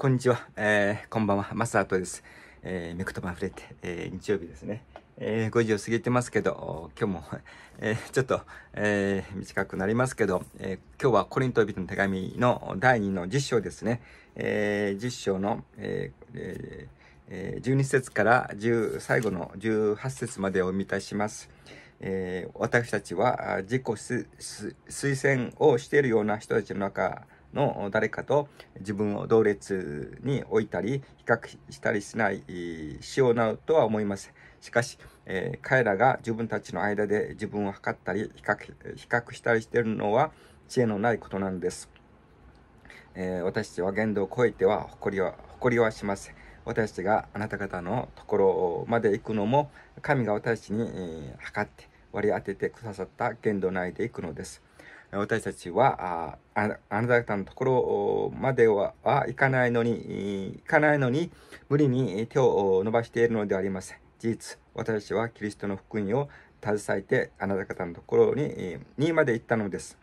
こんにちは。えー、こんばんは。マスアートです。えー、めくとば触れて、えー、日曜日ですね。えー、5時を過ぎてますけど、今日も、えー、ちょっと、えー、短くなりますけど、えー、今日はコリント人の手紙の第2の10章ですね。えー、10章の、えーえー、12節から10最後の18節までをお見たします。えー、私たちは自己推薦をしているような人たちの中の誰かと自分を同列に置いたり比較したりしないしようなとは思います。しかし、えー、彼らが自分たちの間で自分を測ったり比較比較したりしているのは知恵のないことなんです。えー、私たちは限度を超えては誇りは誇りはしません。私たちがあなた方のところまで行くのも神が私たちに、えー、測って割り当ててくださった限度内で行くのです。私たちはああなた方のところまでは行かないのに、行かないのに無理に手を伸ばしているのではありません。事実、私たちはキリストの福音を携えてあなた方のところににまで行ったのです。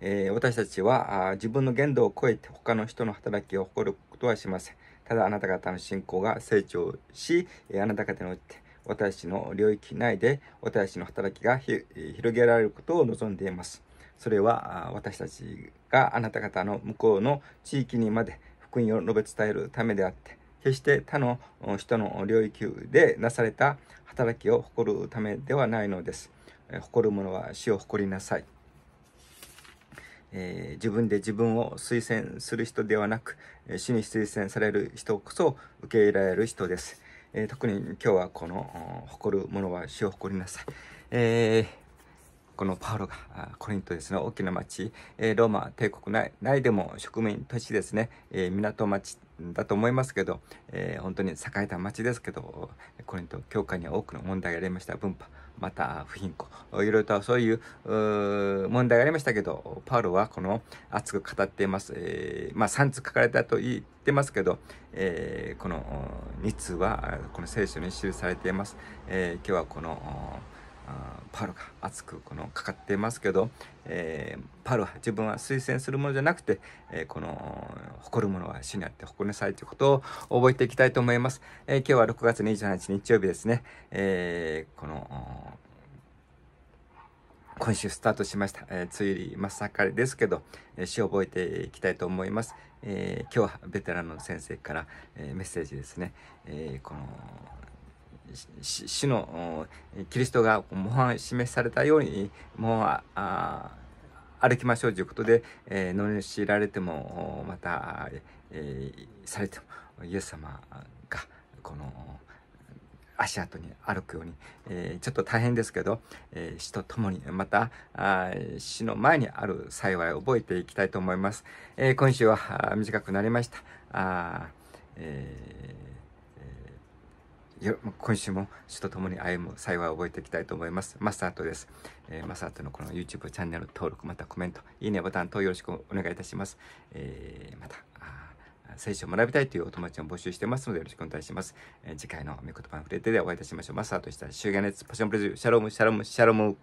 え、私たちは自分の限度を超えて他の人の働きを誇ることはしません。ただあなた方の信仰が成長し、あなた方において私の領域内で私の働きが広げられることを望んでいます。それは私たちがあなた方の向こうの地域にまで福音を述べ伝えるためであって、決して他の人の領域でなされた働きを誇るためではないのです。誇る者は死を誇りなさい。えー、自分で自分を推薦する人ではなく、死に推薦される人こそ受け入れられる人です。えー、特に今日はこの誇るものは死を誇りなさい。えーこのパウロがコリントですね、大きな町、えローマ帝国内でも植民都市ですね、え港町だと思いますけど、え本当に栄えた町ですけど、コリント教会には多くの問題がありました。分派、また不貧困、いろいろとそういう問題がありましたけど、パウロはこの熱く語っています。え、まあ3つ書かれたと言ってますけど、えー、この2通はこの聖書に記されています。え、今日はこのパウロが熱くこのかかってますけど、えー、パロは自分は推薦するものじゃなくて、えー、この誇るものは主にあって誇りなさいということを覚えていきたいと思います。えー、今日は6月28日日曜日ですね。えこの今週スタートしました。えー、つい真っ盛りですけど、えー、詩を覚えていきたいと思います。えー、今日はベテランの先生から、えー、メッセージですね。えー、この死のキリストが模範示されたようにもうあ歩きましょうということで、えー、罵られてもまた、えー、されてもイエス様がこの足跡に歩くように、えー、ちょっと大変ですけど、えー、死と共にまたあ死の前にある幸いを覚えていきたいと思います。えー、今週は短くなりました。あえー今週も主と共に歩む幸いを覚えていきたいと思います。マスタートです。えー、マスタートのこの YouTube チャンネル登録、またコメント、いいねボタン等よろしくお願いいたします。えー、また、聖書を学びたいというお友達を募集してますのでよろしくお願いします。えー、次回の御言葉の触れてでお会いいたしましょう。マスターとした週刊熱パションプレジュシャロム、シャロム、シャロム。